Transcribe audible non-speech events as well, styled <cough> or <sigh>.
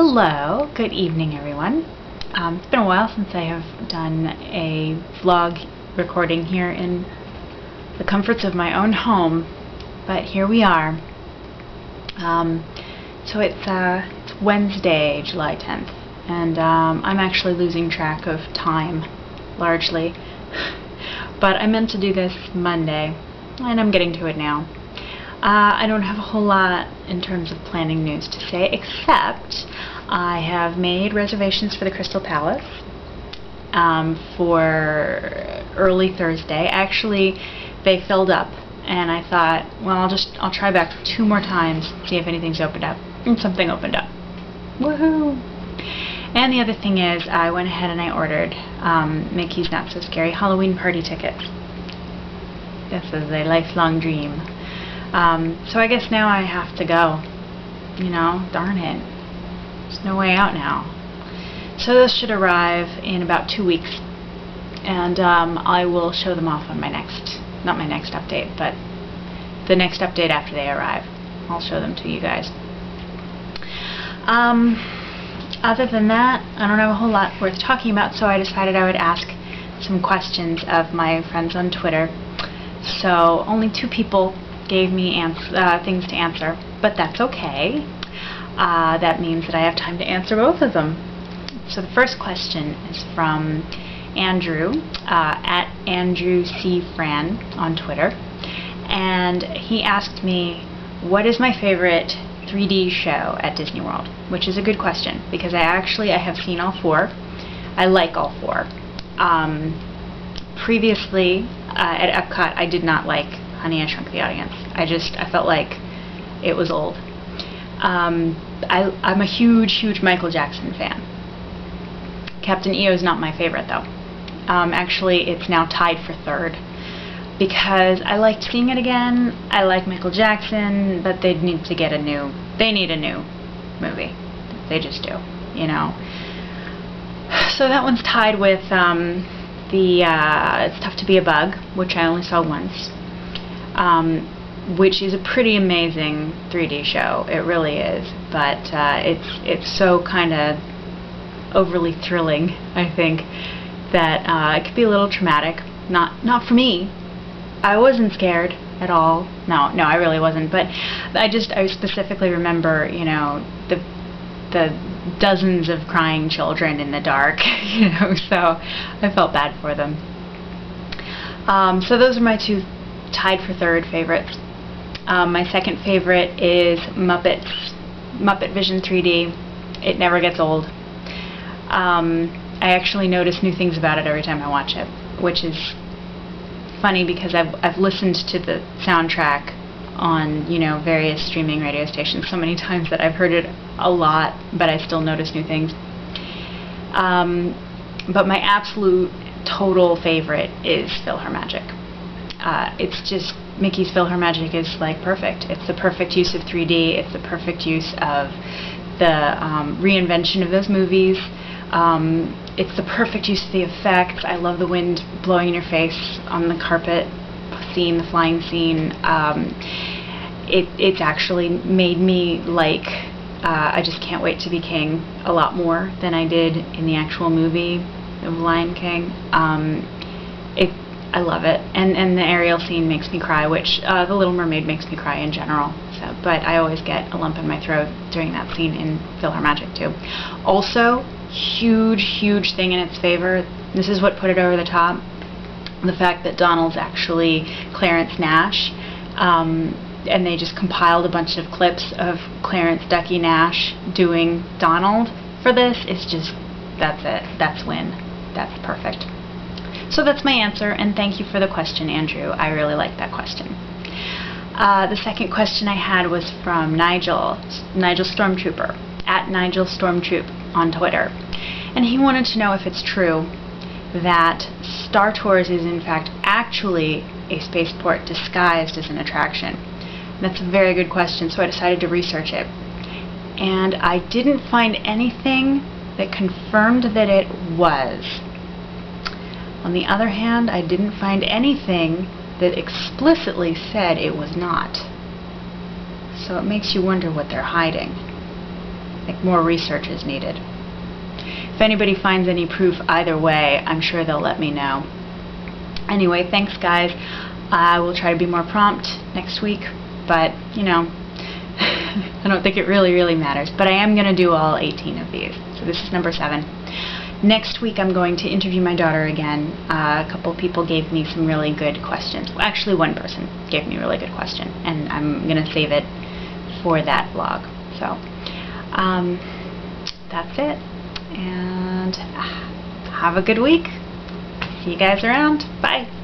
Hello, good evening everyone. Um, it's been a while since I have done a vlog recording here in the comforts of my own home, but here we are. Um, so it's, uh, it's Wednesday, July 10th, and um, I'm actually losing track of time, largely. <laughs> but I meant to do this Monday, and I'm getting to it now. Uh, I don't have a whole lot in terms of planning news to say, except I have made reservations for the Crystal Palace um, for early Thursday. Actually, they filled up, and I thought, well, I'll just I'll try back two more times, see if anything's opened up, and something opened up. Woohoo! And the other thing is, I went ahead and I ordered um, Mickey's Not So Scary Halloween party tickets. This is a lifelong dream. Um, so I guess now I have to go. You know, darn it. There's no way out now. So this should arrive in about two weeks. And um, I will show them off on my next, not my next update, but the next update after they arrive. I'll show them to you guys. Um, other than that, I don't have a whole lot worth talking about, so I decided I would ask some questions of my friends on Twitter. So only two people gave me uh, things to answer, but that's okay. Uh, that means that I have time to answer both of them. So the first question is from Andrew, uh, at Andrew C. Fran on Twitter, and he asked me, what is my favorite 3D show at Disney World? Which is a good question, because I actually, I have seen all four. I like all four. Um, previously, uh, at Epcot, I did not like Honey, I Shrunk the Audience. I just, I felt like it was old. Um, I, I'm a huge, huge Michael Jackson fan. Captain EO is not my favorite, though. Um, actually, it's now tied for third because I liked seeing it again. I like Michael Jackson, but they need to get a new, they need a new movie. They just do, you know. So that one's tied with um, the uh, It's Tough to Be a Bug, which I only saw once um, which is a pretty amazing 3D show. It really is, but uh, it's it's so kind of overly thrilling. I think that uh, it could be a little traumatic. Not not for me. I wasn't scared at all. No, no, I really wasn't. But I just I specifically remember, you know, the the dozens of crying children in the dark, <laughs> you know. So I felt bad for them. Um, so those are my two tied for third favorites. Um, my second favorite is Muppets, Muppet Vision 3D. It never gets old. Um, I actually notice new things about it every time I watch it, which is funny because I've, I've listened to the soundtrack on, you know, various streaming radio stations so many <laughs> times that I've heard it a lot, but I still notice new things. Um, but my absolute total favorite is PhilharMagic uh, it's just Mickey's PhilharMagic is like perfect. It's the perfect use of 3D. It's the perfect use of the um, reinvention of those movies. Um, it's the perfect use of the effects. I love the wind blowing in your face on the carpet scene, the flying scene. Um, it it's actually made me like uh, I just can't wait to be king a lot more than I did in the actual movie of Lion King. Um, it I love it. And and the Ariel scene makes me cry, which uh, The Little Mermaid makes me cry in general. So, but I always get a lump in my throat during that scene in PhilharMagic too. Also, huge, huge thing in its favor. This is what put it over the top. The fact that Donald's actually Clarence Nash. Um, and they just compiled a bunch of clips of Clarence Ducky Nash doing Donald for this. It's just, that's it. That's win. That's perfect. So that's my answer, and thank you for the question, Andrew. I really like that question. Uh, the second question I had was from Nigel, Nigel Stormtrooper, at Nigel Stormtroop on Twitter. And he wanted to know if it's true that Star Tours is in fact actually a spaceport disguised as an attraction. That's a very good question, so I decided to research it. And I didn't find anything that confirmed that it was. On the other hand, I didn't find anything that explicitly said it was not. So it makes you wonder what they're hiding. think more research is needed. If anybody finds any proof either way, I'm sure they'll let me know. Anyway, thanks guys. I will try to be more prompt next week, but, you know, <laughs> I don't think it really, really matters. But I am going to do all 18 of these. So this is number 7. Next week I'm going to interview my daughter again. Uh, a couple people gave me some really good questions. Well, actually one person gave me a really good question, and I'm going to save it for that vlog. So, um, that's it and have a good week. See you guys around. Bye.